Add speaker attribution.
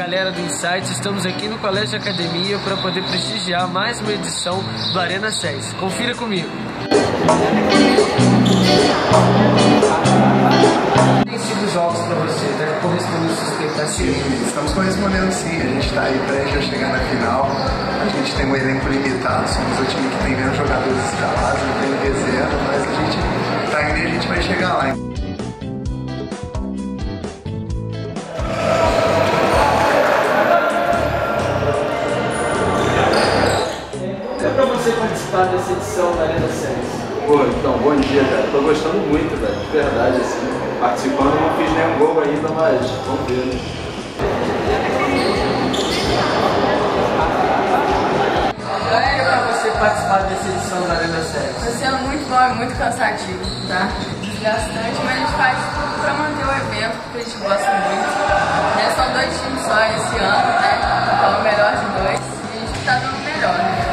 Speaker 1: galera do Insight, estamos aqui no Colégio Academia para poder prestigiar mais uma edição do Arena 6. Confira comigo. Tem sido jogos para você, tá correspondendo suas expectativas?
Speaker 2: Estamos correspondendo sim, a gente está aí prestes a chegar na final. A gente tem um elenco limitado, somos o time que tem menos jogadores escalados, não tem reserva, mas a gente está indo e a gente vai chegar lá.
Speaker 1: participar dessa edição da Arena Science?
Speaker 3: Pô, então, bom dia, cara. Tô gostando muito, velho. De verdade, assim. Participando, não fiz nenhum gol ainda, mas vamos ver, né?
Speaker 4: Então
Speaker 1: é pra você participar dessa edição da Arena Science?
Speaker 4: Você é muito bom, é muito cansativo, tá? Desgastante, mas a gente faz tudo pra manter o evento, porque a gente gosta muito. Né? São dois times só esse ano, né? Então, o melhor de dois. E a gente tá dando o melhor, né?